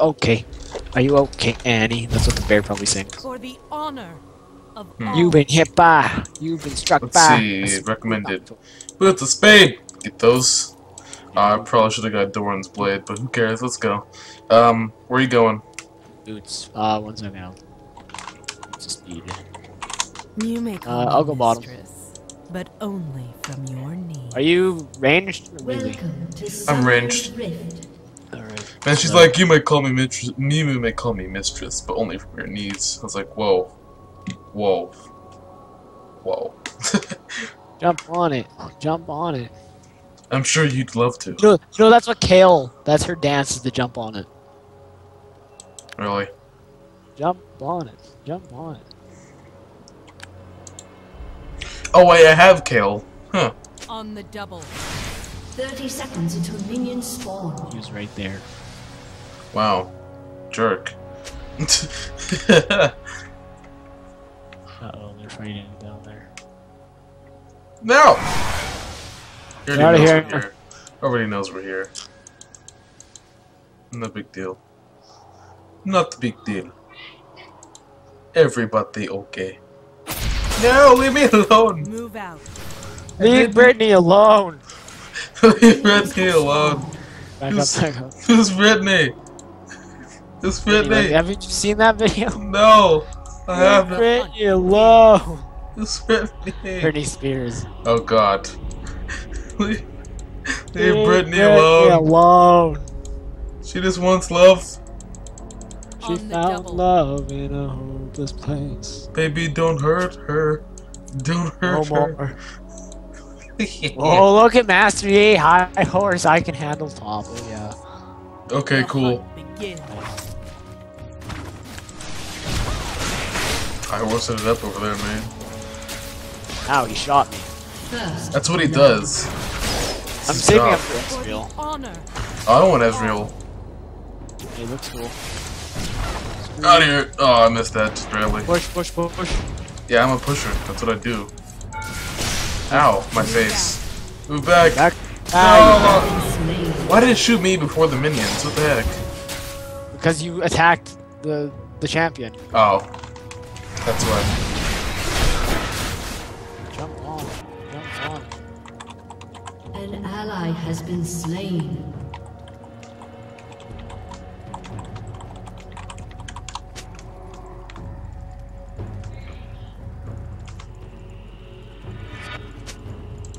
okay? Are you okay, Annie? That's what the bear probably sings. For the honor of Hmm. You've been hit by. You've been struck Let's by. see, recommended. With the spade! Get those. Uh, I probably should have got Doran's blade, but who cares? Let's go. Um, where are you going? Boots. Uh, one second. I'll just speed. You may Uh, call I'll me go bottom. mistress, but only from your knee. Are you ranged or? Welcome to I'm ranged. Rift. Alright. Man, she's So- like, you may call me mistress. Mimu may call me mistress, but only from your knees. I was like, whoa, whoa, whoa. Jump on it. Jump on it. I'm sure you'd love to. You know, you know that's what Kayle. That's her dance is to jump on it. Really? Jump on it. Jump on it. Oh wait, I have Kayle. Huh. On the double. 30 seconds until minions spawn. He was right there. Wow. Jerk. Uh oh, they're fighting down there. no. He Get already outta knows here. here. Everybody knows we're here. No big deal. Not a big deal. Everybody okay. No, leave me alone. Move out. Leave Britney alone. leave Britney alone. Back up, Who's- back up. Who's Britney? Who's Britney? Haven't you seen that video? No, I Leave haven't. Britney alone. Who's Brittany? Britney Spears. Oh God. leave, leave Leave Britney alone. alone. She just wants love. She On found double. love in a hopeless place. Baby, don't hurt her. Don't No hurt her. more. Oh, look at Master Yi, high horse. I can handle top. Oh, yeah. Okay, cool. hunt begins. I roasted it up over there, man. Ow, he shot me. That's what he does. I'm Stop. saving him For for Ezreal. honor. I don't want Ezreal. He looks cool. Out of here. Oh, I missed that just barely. Push, push, push, push. Yeah, I'm a pusher. That's what I do. Ow, my face. Move back. Back. Ah, No! Slain. Why did it shoot me before the minions? What the heck? because you attacked the the champion. Oh. That's why. Jump on. Jump on. An ally has been slain.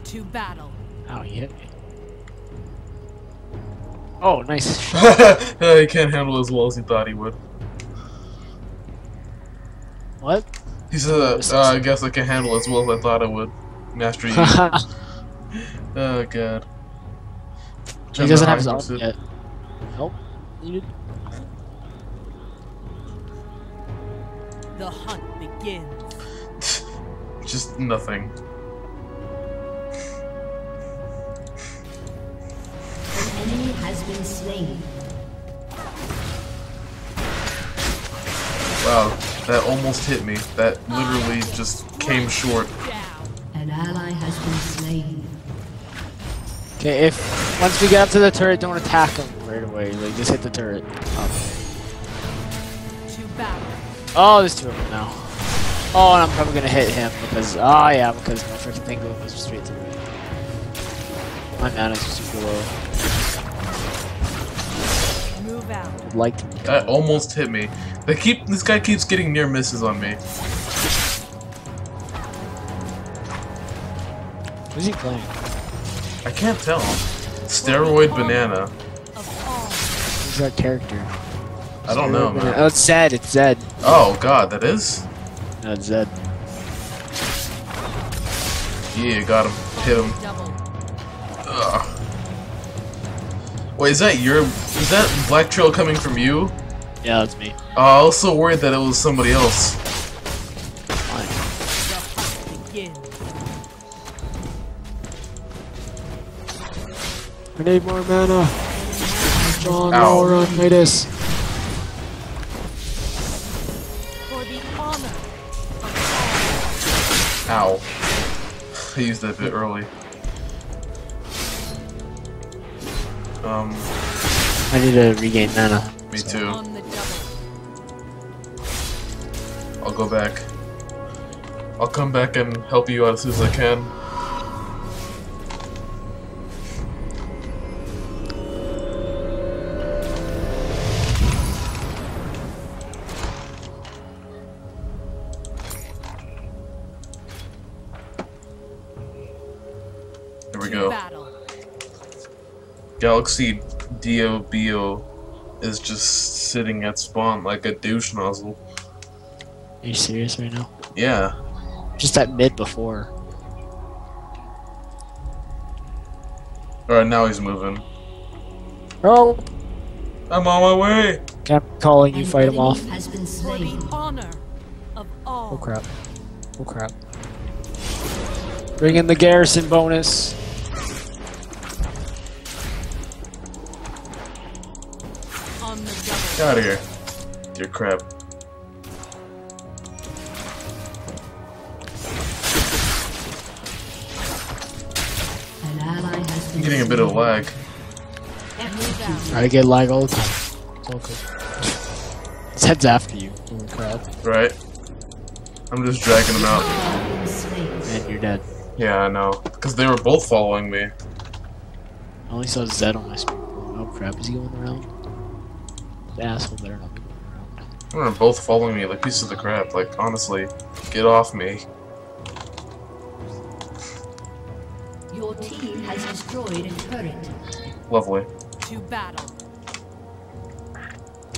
To battle. Oh, he hit me. Oh, nice. Uh, he can't handle as well as he thought he would. what? He said, uh, I guess I can handle as well as I thought I would. Master Yi. oh, God. he doesn't have his Trying arm to yet. Nope. Needed. The hunt begins. Just nothing. Slain. Wow, that almost hit me. That literally just came short. Down. An ally has been slain. Okay, if once we get up to the turret, don't attack him right away. Like just hit the turret. Oh, oh there's two of them now. Oh, and I'm probably gonna hit him because oh yeah, because my freaking thing goes straight through it. My mana's super low. Move out. Like. That almost hit me. They keep this guy keeps getting near misses on me. Who's he playing? I can't tell. Steroid banana. Of all. Who's that character? I don't know, man. Oh, it's Zed. It's Zed. Oh god, that is? No, it's Zed. Yeah, got him. Hit him. Wait, is that your is that Black Trail coming from you? Yeah, that's me. Uh, I was so worried that it was somebody else. Fine. The hunt begins. I need more mana. John Ow. Laura Midas. For the honor. Ow. I used that bit early. Um, I need to regain mana. Me so- too. On the double. I'll go back. I'll come back and help you out as soon as I can. Galaxy Diobio is just sitting at spawn like a douche nozzle. Are you serious right now? Yeah. Just at mid before. Alright, now he's moving. Oh, I'm on my way! I'm calling you. An Fight him off. Has been slain. honor of all. Oh crap. Oh crap. Bring in the garrison bonus. Out of here. Dear crap. An ally I'm getting a bit of lag. I get lag all the time. It's all good. His head's after you. Holy crap. Right? I'm just dragging them out. And you're dead. Yeah, I know. Because they were both following me. I only saw Zed on my screen. Oh crap, is he going around? The asshole better not be going around. They're both following me like pieces of the crap. Like, honestly, get off me. Your team has destroyed a turret. Lovely. To battle.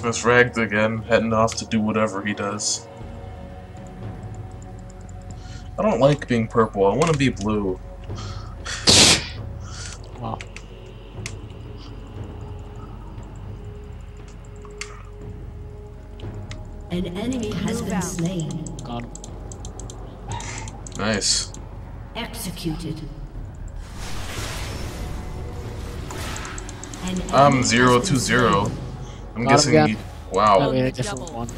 That's Ragged again, heading off to do whatever he does. I don't like being purple. I want to be blue. An enemy has Move been out. slain. Got him. Nice. Executed. An I'm enemy zero to zero. I'm Got guessing. again. You, wow. I made a the different one.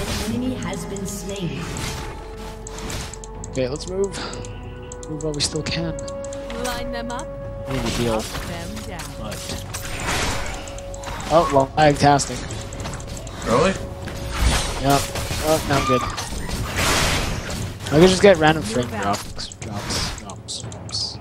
An enemy has been slain. Okay, let's move. Move while we still can. Line them up. I need to heal, them down. but. Oh, well, lag tasting. Really? Yep. Oh, now I'm good. I can just get random frame drops, drops, drops, drops.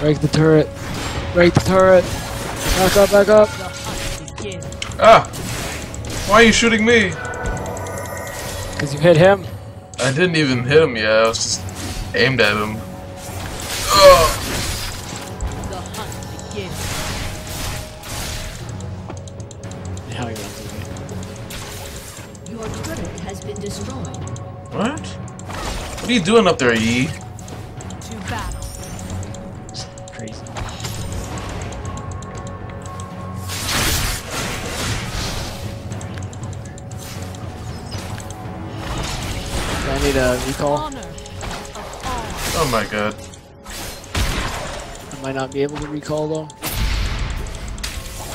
Break the turret. Break the turret. Back up, back up. The hunt begins. Ah! Why are you shooting me? Because you hit him. I didn't even hit him yet. I was just aimed at him. Ugh. The hunt begins. How you want to. Your turret has been destroyed. What? What are you doing up there, Yi? Recall? Honor of all. Oh my god. I might not be able to recall though.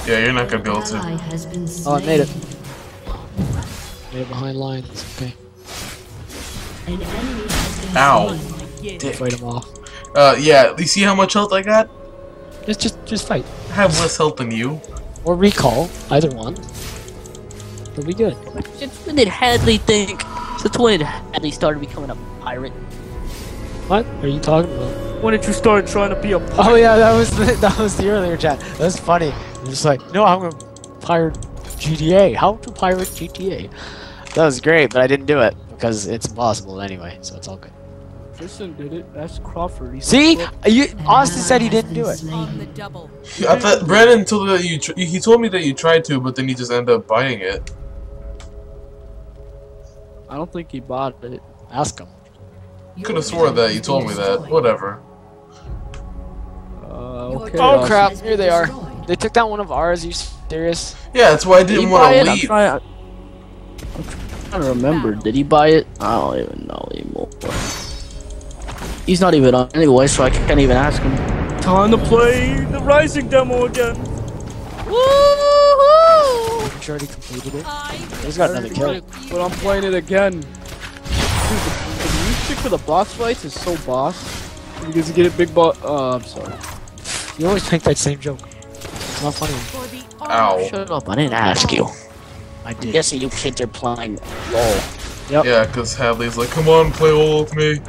Yeah, you're not gonna be able to. Oh. I made it. Made it behind lines. Okay. An enemy has been Ow. Dick. Fight him off. Uh, yeah, you see how much health I got? Just, just, just fight. I have less health than you. Or recall. Either one. It'll be good. Since when did Hadleigh think? Since when did Hadleigh started becoming a pirate? What are you talking about? When did you start trying to be a pirate? Oh yeah, that was the, that was the earlier chat. That's funny. I'm just like, no, I'm gonna pirate GTA. How to pirate GTA? That was great, but I didn't do it because it's impossible anyway. So it's all good. Tristan did it. That's Crawford. He's See, you, Austin said he didn't do it. On the double. I thought Brandon told me that you. Tr he told me that you tried to, but then you just ended up buying it. I don't think he bought it. Ask him. You Could have swore that you told me that. destroyed. Whatever. Uh, okay. Oh crap! Here they are. They took down one of ours. Are you serious? Yeah, that's why I Did he didn't want it? to I'm leave. trying, I'm trying to remember. Did he buy it? I don't even know anymore. He's not even on anyway, so I can't even ask him. Time to play the Rising demo again. Woohoo! You already completed it? He's got another kill. But I'm playing it again. Dude, the, the music for the boss fights is so boss. Because you get a big boss. Uh, I'm sorry. You always make that same joke. It's not funny. Ow. Shut up! I didn't ask you. I did. Yes, you kids are playing LOL. Yeah, because Hadleigh's like, come on, play all with me.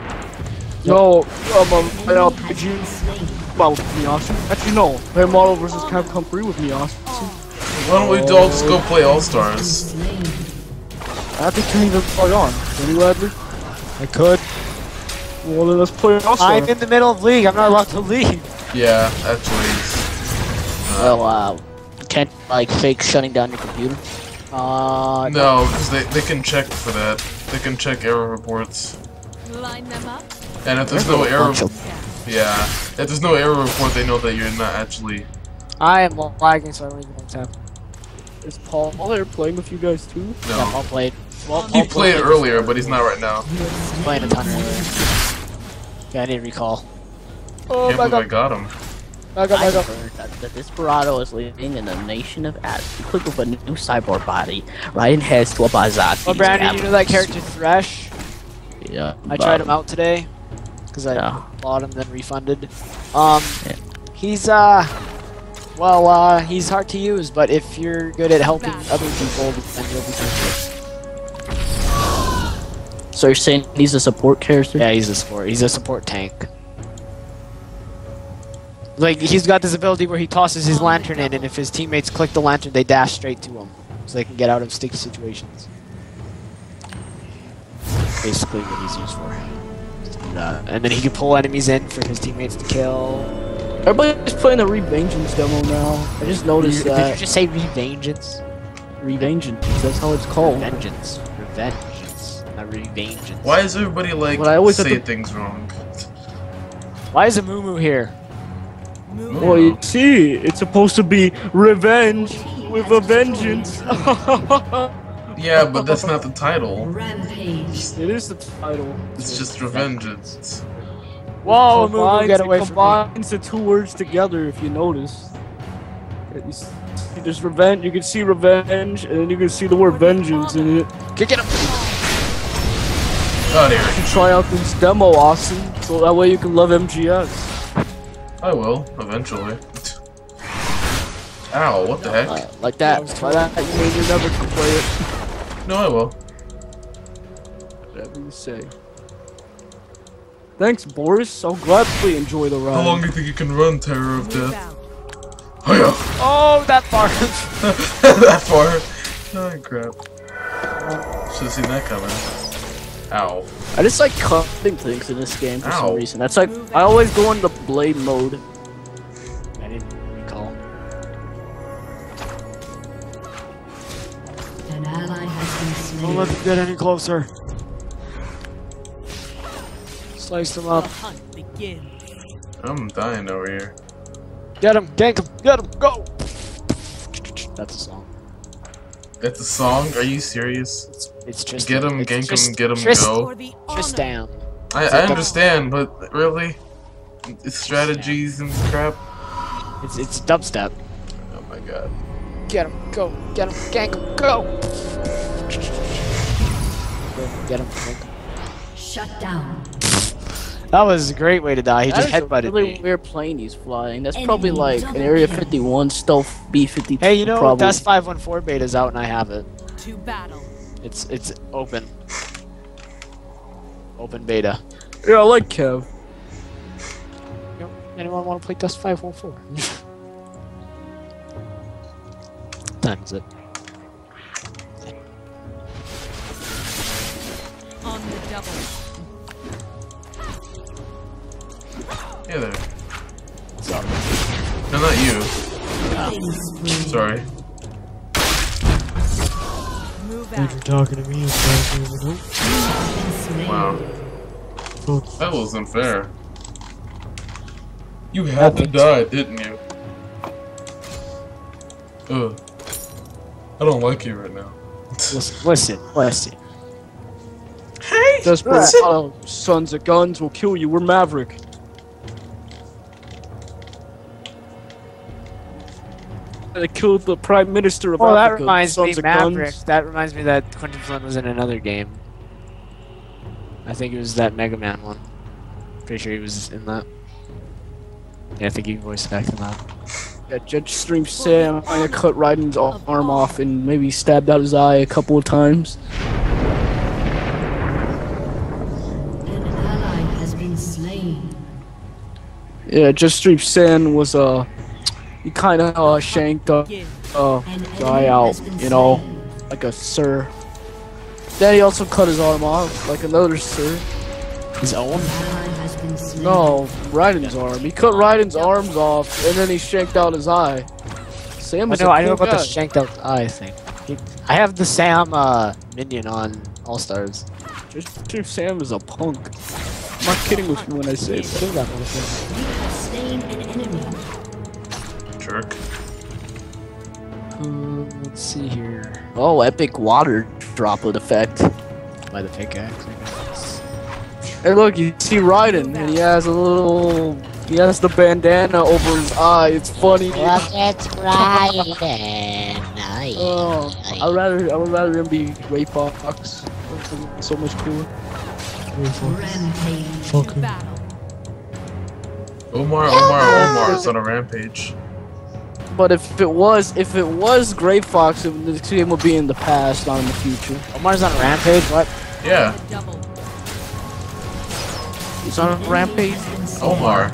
No, um, um, play RPG. Well, with me, Austin. Actually, no. Play Marvel vs. Capcom 3 with me, Austin. Why don't we all just go play All Stars? I think you even play on. Can you, Adley? I could. Well, then let's play All I'm in the middle of league. I'm not allowed to leave. Yeah, actually. Well, uh, can't like fake shutting down your computer. Uh, No, because they, they can check for that. They can check error reports. Line them up. And if there's no error, Bunch of- yeah, if there's no error report, they know that you're not actually. I am lagging, so I don't even know what's happening. Is Paul there playing with you guys too? Yeah, No, Paul played. Well, he Paul played earlier, but he's not right now. He's playing a ton earlier. Yeah, I didn't recall. Oh Can't believe I got him. Back up, I back up. heard that the Desperado is living in the nation of Ad. Equipped with a new cyborg body, Ryan heads to a bazaar. Oh, Brandon, you know that character Thresh? Yeah. I tried him out today because I Yeah. bought him then refunded. Um, Yeah. he's uh, well, uh, he's hard to use, but if you're good at helping other people, then you'll be good. So you're saying he's a support character? Yeah, he's a support. He's a support tank. Like he's got this ability where he tosses his lantern in, and if his teammates click the lantern, they dash straight to him, so they can get out of sticky situations. Basically, what he's used for. Uh, and then he can pull enemies in for his teammates to kill. Everybody's playing the Revengeance demo now. I just noticed Did you that. just say revengeance? Revengeance. That's how it's called. Vengeance. Revengeance. Not revengeance. Why is everybody like Well, I always say to- things wrong? Why is a Moo Moo here? Move Well, you see, it's supposed to be revenge with a vengeance. Yeah, but that's not the title. Rampage. it is the title. It's just revengeance. Whoa, Moo, combines, get it away from me. combines the two words together if you notice. You see, There's revenge. You can see revenge, and then you can see the word vengeance in it. Kick it up. Out here. You can try out this demo, Austin, so that way you can love MGS. I will eventually. Ow! What the heck? Uh, like that. By that, you mean you never can play it. No, I will. Whatever you say. Thanks, Boris. I'll gladly enjoy the ride. How long do you think you can run, Terror of Death? out. Hiya! Oh, that far. that far. Oh crap. Should've seen that coming. Ow. I just like cutting things in this game for Ow. some reason. That's like I always go into blade mode. I didn't recall. An ally has been Don't let slain. them get any closer. Slice them up. I'm dying over here. Get him, gank him, get him, go! That's a song. That's a song? Are you serious? It's, it's just Get him, it's gank just him, get him, Trist- go. For the honor. Tristan. I, I understand, but really? It's strategies and crap? It's it's dubstep. Oh my god. Get him, go, get him, gank him, go! Get him, gank him. Shut down. That was a great way to die. He That just is a headbutted really me. weird plane he's flying. That's probably like an Area 51 stealth B-52. Hey, you know probably. Dust 514 beta's out and I have it. To battle. It's it's open. Open beta. Yeah, I like Kev. Yep. Anyone want to play Dust 514? Time is it? On the double. Hey there. Sorry. No, not you. Killing spree. Sorry. Move out. talking to me, Wow. That was unfair. You had to die, didn't you? Ugh. I don't like you right now. Listen, listen, listen. Desperado, oh, sons of guns will kill you. We're Maverick. That killed the prime minister of Oh, that reminds me, sons of Maverick. guns. That reminds me that Quinton Flynn was in another game. I think it was that Mega Man one. Pretty sure he was in that. Yeah, I think he voiced acted in that. Yeah, Jetstream Sam I cut Raiden's ar- arm off and maybe stabbed out his eye a couple of times. An ally has been slain. Yeah, Jetstream Sam was uh he kind of uh, shanked a uh guy out, you know, like a sir. Then he also cut his arm off, like another sir. His own? An ally has been slain. No, Raiden's arm. He cut Raiden's arms off, and then he shanked out his eye. Sam I know, a I know about guy. the shanked out eye thing. He- I have the Sam uh, minion on All Stars. Jetstream Sam is a punk. I'm not kidding with you when I say that. Um, let's see here. Oh, epic water droplet effect. By the pickaxe, I guess. Hey, look, you see Raiden, and he has a little. He has the bandana over his eye. It's funny. dude. it's Raiden. Oh, I'd rather, I would rather him be Gray Fox. So much cooler. Rampage. To battle. Omar, Omar, Omar is on a rampage. But if it was, if it was Gray Fox, it, the game would be in the past, not in the future. Omar's on a rampage? What? Yeah, He's on a rampage. Omar.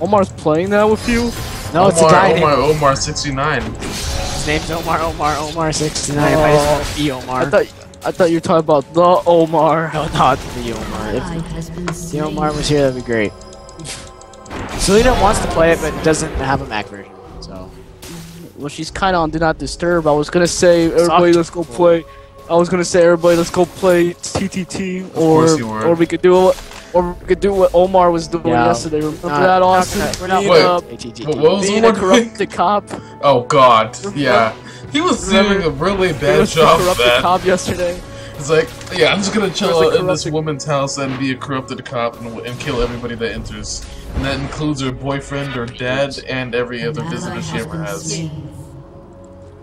Omar's playing that with you. No, it's a Omar, guy Omar, named. Omar, 69. His name's Omar, Omar, Omar 69. I just want to be Omar. I thought, I thought you were talking about the Omar. No, not the Omar. If Ally has been the. Omar was here, that'd be great. Selena wants to play it, but doesn't have a Mac version. So Well, she's kind of on Do Not Disturb. I was gonna say, everybody, Soft. let's go play. I was gonna say, everybody, let's go play TTT, or course you or we could do what, or we could do what Omar was doing Yeah. yesterday. Remember Not- that, not Austin? gonna- we're not being, Wait. ATT. What, what was being a doing? corrupted cop. Oh god, yeah. He was doing a really He bad was the job of corrupted that. cop yesterday. It's like, yeah, I'm just gonna chill He was a out in this woman's house and be a corrupted cop and, and kill everybody that enters. And that includes her boyfriend, her dad, and every An other visitor she ever has.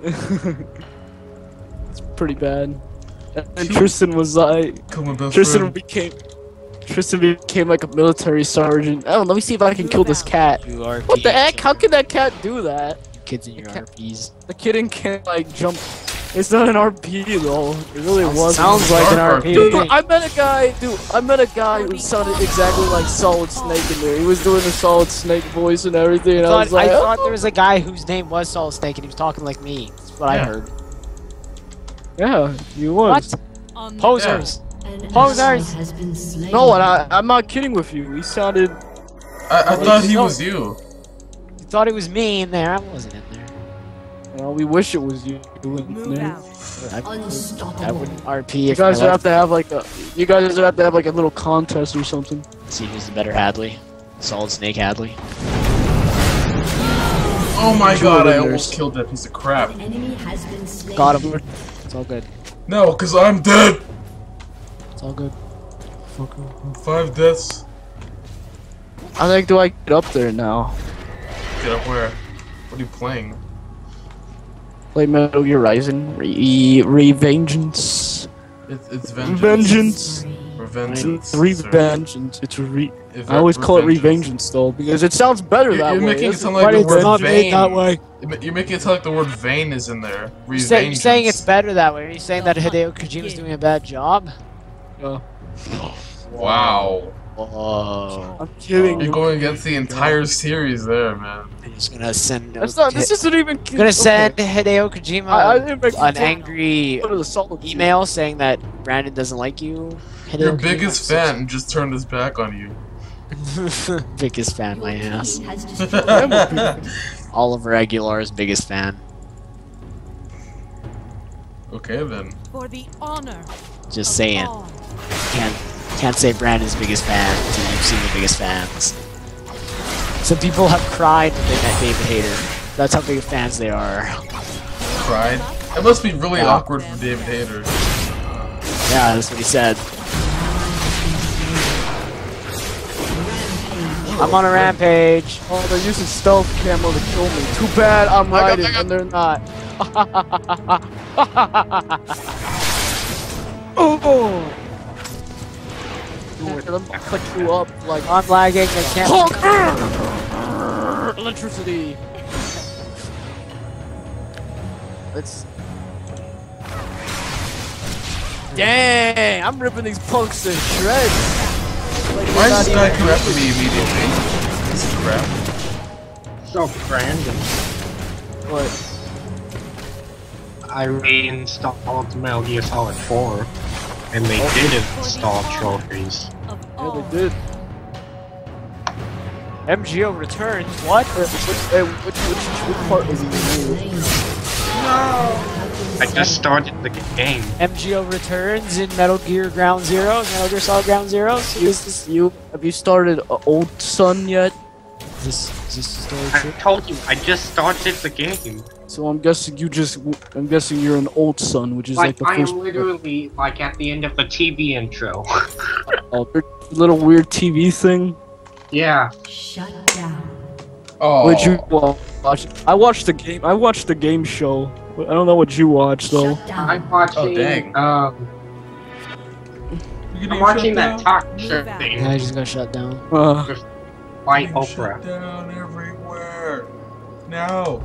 it's pretty bad. And Tristan was like, Kill my best Tristan friend. became, Tristan became like a military sergeant. Oh, let me see if I can kill this cat. What the heck? How can that cat do that? kids in your Can't- RPs? The kitten can't like jump. It's not an RP though. It really was. Sounds like an Dark RP. Dude, I met a guy, dude. I met a guy who sounded exactly like Solid Snake in there. He was doing the Solid Snake voice and everything, and I, I was thought, like, I oh. thought "Oh." there was a guy whose name was Solid Snake and he was talking like me. That's what I heard. yeah, he was. What? Posers. An Posers. ally has been slain. No, and I, I'm not kidding with you. He sounded. I, I thought he No. was you. You thought it was me in there. I wasn't in there. You know, we wish it was you. Move out. I, I Unstoppable. wouldn't RP You guys I would have left. to have like a. You guys would have to have like a little contest or something. See who's the better Hadleigh. Solid Snake Hadleigh. Oh my Two god, I almost killed that piece of crap. An enemy has. Got him. It's all good. No, because I'm dead! It's all good. Five deaths. I think do I get up there now? Get up where? What are you playing? Play Metal Gear Rising. Re Revengeance. It's, it's vengeance. Vengeance. Revengeance. Revengeance. It's re. If- I always call it revengeance. Revengeance though because it sounds better You're, that you're way. making it isn't sound like the word not made vein. that way. You're- You're making it sound like the word vein is in there. You're, say, you're saying it's better that way. Are you saying that Hideo Kojima's doing a bad job? Yeah. Wow. Whoa. I'm kidding. You're going against the entire series there, man. I'm just gonna send. That's not. This isn't even. I'm gonna send Hideo Kojima I, I didn't an angry Go to the solid email saying that Brandon doesn't like you. Hideo Your Kojima biggest fan just turned his back on you. biggest fan, my ass. He has destroyed. Oliver Aguilar's biggest fan. okay then. For the honor. Just saying. all. Can't can't say Brandon's biggest fan until you've seen the biggest fans. Some people have cried when they met David Hayter. That's how big of fans they are. Cried. It must be really Yeah. awkward for David Hayter. Yeah, that's what he said. I'm on a rampage. Oh, they're using stealth camo to kill me. Too bad I'm I riding and they're not. oh! Dude, Let me cut you up like I'm lagging. I can't. Honk! Ah! Electricity. Let's. Dang! I'm ripping these punks to shreds. Like, Why is this guy even- correcting me immediately? This is crap. So random. What? I reinstalled Metal Gear Solid 4, and they did install trophies. Yeah, they did. MGO returns. What? Which, which, which, which part is he in? I just started the game. MGO returns in Metal Gear Ground Zero. Metal Gear Solid Ground Zero. So Is this you? Have you started uh, Old Sun yet? Is this, is this story I true? told you, I just started the game. So I'm guessing you just. I'm guessing you're an Old son, which is like, Like, the I first. am literally, like, at the end of the TV intro. Oh, their little weird TV thing. yeah. Shut down. Oh. Would you watch? I watched the game. I watched the game show. I don't know what you watched though. Shut down. I'm watching, Oh dang. um, I'm watching that talk show thing, Yeah, he's just gonna shut down. Uh, White Getting Oprah. down everywhere. No.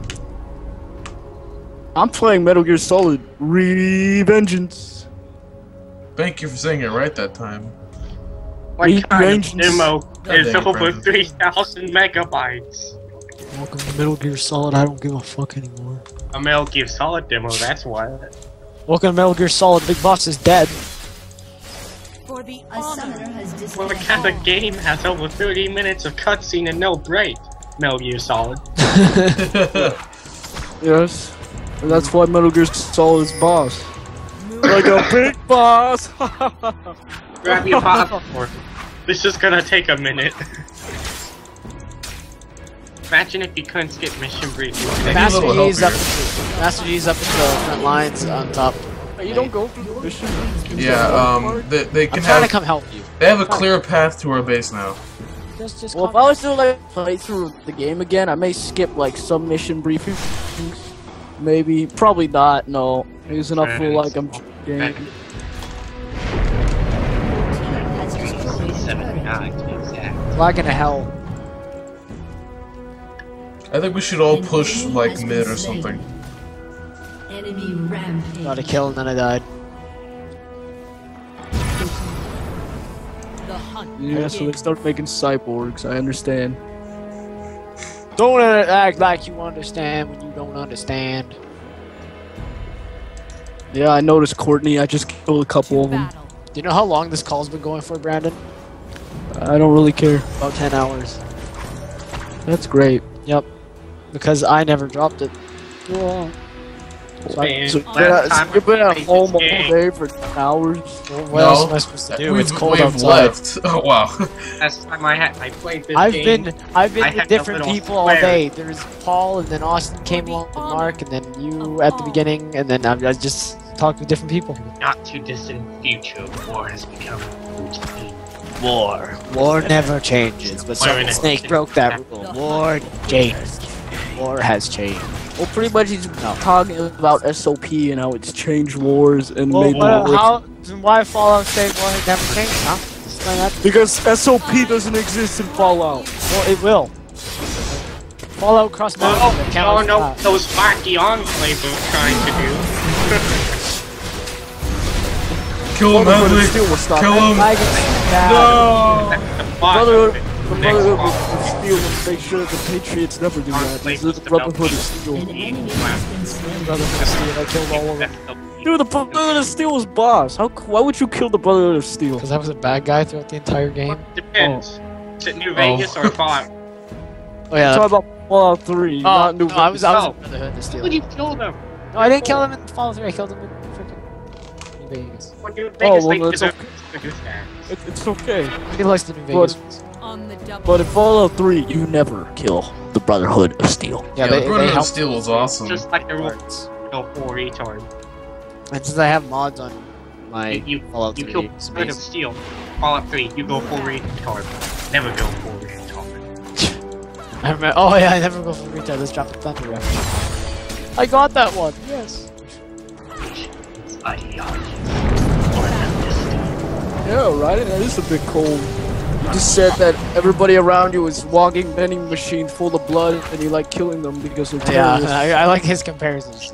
I'm playing Metal Gear Solid Revengeance. Thank you for saying it right that time. What kind of demo is over Brandon. 3,000 megabytes? Welcome to Metal Gear Solid. I don't give a fuck anymore. A Metal Gear Solid demo, that's what. Welcome to Metal Gear Solid. Big Boss is dead. For the A summoner honor. has What disconnected. kind of game has over 30 minutes of cutscene and no break? Metal Gear Solid. Yes. And that's why Metal Gear Solid is boss. Like a big boss. Grab your popcorn. This is gonna take a minute. Imagine if you couldn't skip mission briefing. Master G's up. Master G's up at the front lines on top. You don't go through the mission. Yeah, um, they, they I'm can trying to have come help you. they have a clear path to our base now. Just, just Well, if I was to like play through the game again, I may skip like some mission briefings. Maybe, probably not. No, it's enough for like I'm game. Has destroyed a. Lagging to hell. I think we should all push like mid or slain. something. Enemy rampage. Got a kill and then I died. the hunt. Yeah, so they begins. start making cyborgs. I understand. Don't act like you understand when you don't understand. Yeah, I noticed Courtney. I just killed a couple of them. Do you know how long this call's been going for, Brandon? I don't really care. About 10 hours. That's great. Yep. Because I never dropped it. So, I, Man, so, last yeah, time so you've been at home all day for hours. Well, what no, else am I supposed to do? We've, It's cold we've outside. left. Oh wow. Last time I had I played this I've game. been I've been I with different little people all day. There was Paul, and then Austin came along with Mark, and then you at the beginning, and then I, I just talked with different people. not too distant future, war has become routine. War. War never changes, but Why Solid would it- Snake broke that rule. War changed. War has changed. Well, pretty much he's talking about SOP and how it's changed wars and Well, made what, more. how, why Fallout State War has never changed, huh? Because SOP doesn't exist in Fallout. Well, it will. Fallout Cross Mountain. Oh, that no, counts no, that. those wacky enclave were trying to do. Kill him, Brotherhood of Headley. Steel will stop Kill that. him. Lagging so bad. No. That's the plot Brotherhood, of it. the Next Brotherhood plot. of make sure the Patriots never do that. This is the Brotherhood of Steel. An enemy has been slain. Brotherhood of Steel, I killed all of them. That's the- Dude, the Brotherhood of Steel was boss. How? Why would you kill the Brotherhood of Steel? Because I was a bad guy throughout the entire game. Depends. Is it New oh. Vegas or Fallout? Oh yeah. Talk about Fallout 3, Oh, not New no, I was, I was Oh. Brotherhood of Steel. would you kill them? No, I didn't kill him in Fallout 3. I killed him in freaking New Vegas. What New Oh, well, they that's deserve to do that. It, it's okay. He likes the New Vegas ones. On the double. But in Fallout 3, you never kill the Brotherhood of Steel. Yeah, Yeah, they, the they Brotherhood of Steel was awesome. Just like the rule parts. go for retard. And since I have mods on my You, you, Fallout you 3, kill it's Brotherhood of amazing. Steel. Fallout 3, you go full retard. Never go full retard. I remember. Oh yeah, I never go for retail. Let's drop the thunder reference. I got that one. Yes. Yeah, right? That is a bit cold. You just said that everybody around you is walking vending machines full of blood and you like killing them because they're Yeah. I, I like his comparisons.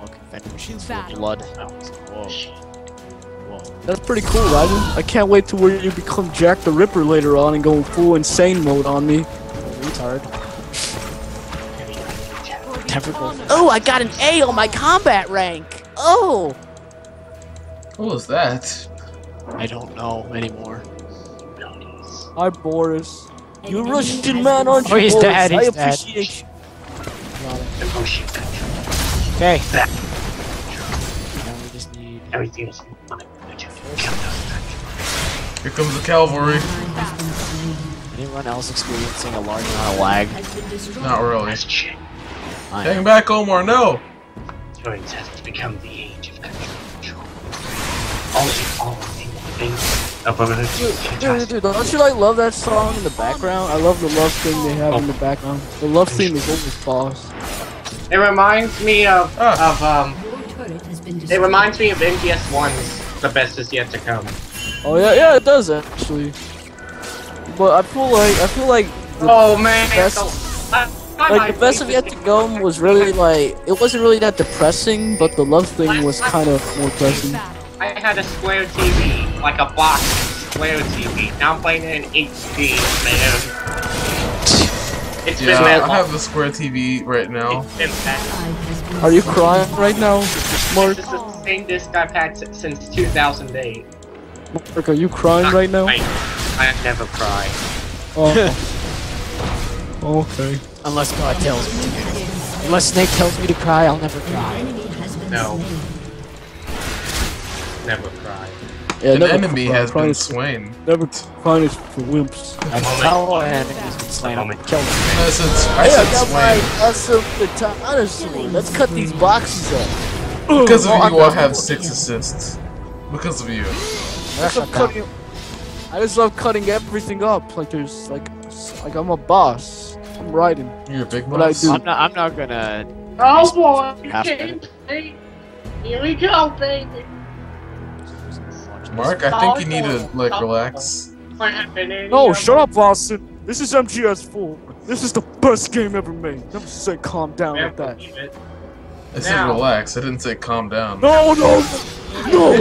Look, vending machines full of blood. Whoa. Whoa. That's pretty cool, Raiden. I can't wait to where you become Jack the Ripper later on and go full insane mode on me. Retard. Temporal. Oh, I got an A on my combat rank! Oh! What was that? I don't know anymore. Hi, Boris. You Russian man, aren't you, Oh, he's Boris? dead, I he's dead. appreciate you. Okay. Now we just need. Everything Here comes the cavalry. Anyone else experiencing a large amount of lag? Not really. shit. I Hang back, Omar. No. Humans has become the age of control. All the all things above it. Dude, dude, dude, don't you like love that song in the background? I love the love thing they have in the background. The love theme is always boss. It reminds me of Ah. of um. Your turret has been It reminds me of MGS One's The Best Is Yet to Come. Oh yeah, yeah, it does actually. But I feel like I feel like the, Oh man, best- so, I, I like the best of yet to come was really like it wasn't really that depressing, but the love thing was kind of more depressing. I had a square TV, like a box square TV. Now I'm playing it in HD, man. It's Yeah, been I have a square TV right now. It's been that. Are you crying right now, Mark? This is the same disc I've had since 2008. Mark, are you crying right now? I, I never cry. Oh. okay. Unless God tells me to. Unless Snake tells me to cry, I'll never cry. Enemy has been No. Never cry. Yeah, An never enemy uh, has been slain. Never crying is for wimps. I tell an enemy's been slain. I'm gonna kill them. I said, I Hey, I said got my slain. awesome katana sword. Let's cut these boxes up. Because of Oh, you, I have six assists. Because of you. I just love cutting. I just love cutting everything up. Like there's like, like I'm a boss. I'm riding. You're a big What I do. I'm not. I'm not gonna. Oh boy, Half. Here we go, baby. Mark, I think you need to, like, relax. No, shut up, Lawson. This is MGS4. This is the best game ever made. Never say calm down like that. I said relax. I didn't say calm down. No, no, no.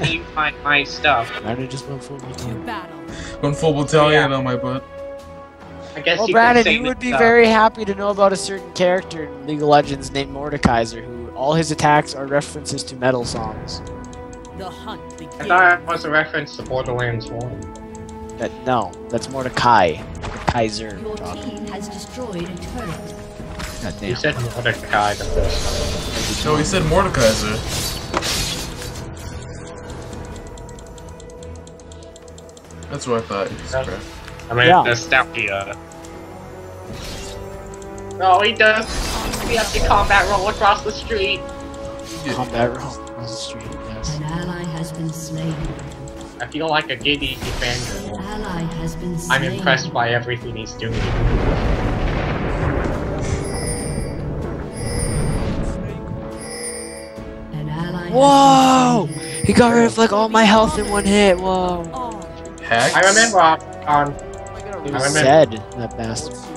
Need my, my stuff. Why did I just went full To routine? battle. Going full battalion on my butt. I guess Well, you Brandon, you would be this, uh, very happy to know about a certain character in League of Legends named Mordekaiser, who all his attacks are references to metal songs. The hunt I begins. thought it was a reference to Borderlands 1. That no, that's Mordecai. Kaiser. Your team has destroyed a turret. God You said Mordecai the first No, he said Mordekaiser. That's what I thought. Yeah. I mean, Yeah. nostalgia. Uh, no, he does. He have to combat roll across the street. Combat roll across the street. Yes. An ally has been slain. I feel like a giddy defender. An ally has been slain. I'm impressed by everything he's doing. Whoa! has been slain. He got rid of like all my health in one hit. Whoa. Hacks? I remember um, on, on He I was remember- said that bastard.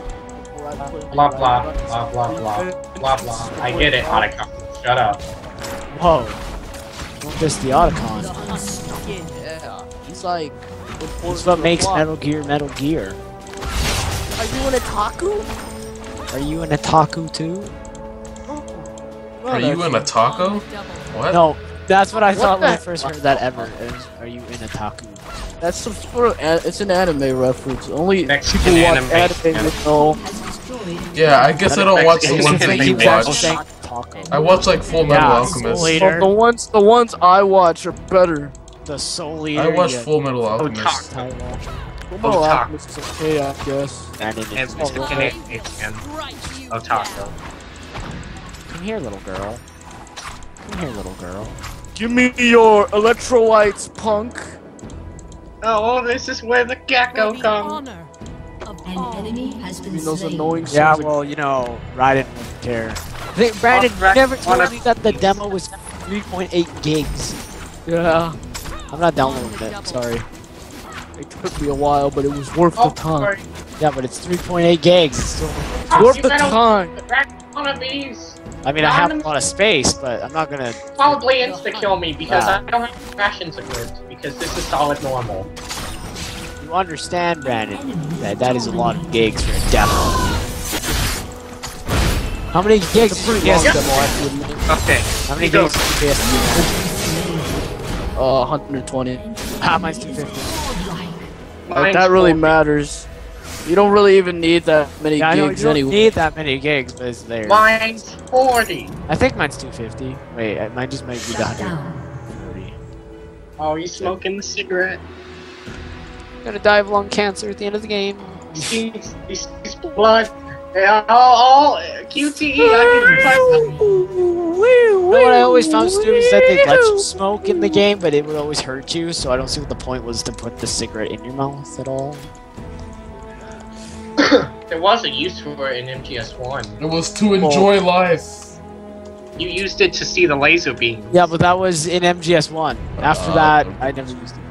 Blah blah blah blah blah blah blah. I get it, Otacon. Shut up. Whoa. Don't the Otacon. the hunt begins. Yeah, he's like. That's what makes Metal Gear Metal Gear. Are you an otaku? Are you an otaku too? Are you in a taco? What? No, that's what I thought when I first heard that ever. is, Are you in a otaku? That's some sort of. An, it's an anime reference. Only Mexican people watch anime. anime would know. Has destroyed a Yeah, I guess I don't watch the ones that anime you watch. watch. saying. I watch like Full Metal Yeah, Alchemist. Soul So the ones, the ones I watch are better. The Soul Eater. I watch yeah. Full Metal Alchemist. Otaku. Fullmetal Otaku. Alchemist is okay, I guess. And is Mexican Right. and Right, you Otaku. Come here, little girl. Come here, little girl. Give me your electrolytes, punk. Oh, this is where the gecko comes. Honor An enemy has I been those slain. annoying Yeah, well, you know, Raiden wouldn't care. I think Brandon you never told me that the demo was 3.8 gigs. Yeah, I'm not downloading it. Sorry. it took me a while, but it was worth Oh, the time. sorry. Yeah, but it's 3.8 gigs. It's still- Oh, worth you the better- time. Wannabes I mean, I have a lot of space, but I'm not gonna. probably insta kill me because Wow. I don't have rations equipped because this is solid normal. You understand, Brandon, that that is a lot of gigs for a demo. How many gigs It's a did you pretty long demo, I have to admit. Okay. How many Go. gigs did you guess? Uh, 120. Ah, mine's 250. Like, that really matters. You don't really even need that many Yeah, I know you gigs don't anyway. need that many gigs, but it's there. Mine's 40. I think mine's 250. Wait, mine just might be the Shut down. 140. Oh, you smoking the cigarette? Gonna die of lung cancer at the end of the game. He sees blood. Yeah, all, all QTE. I can You know what I always found stupid is that they let you smoke in the game, but it would always hurt you, so I don't see what the point was to put the cigarette in your mouth at all. There was a use for it in MGS1. It was to enjoy life. You used it to see the laser beam. Yeah, but that was in MGS1. After Uh, that, I never used it.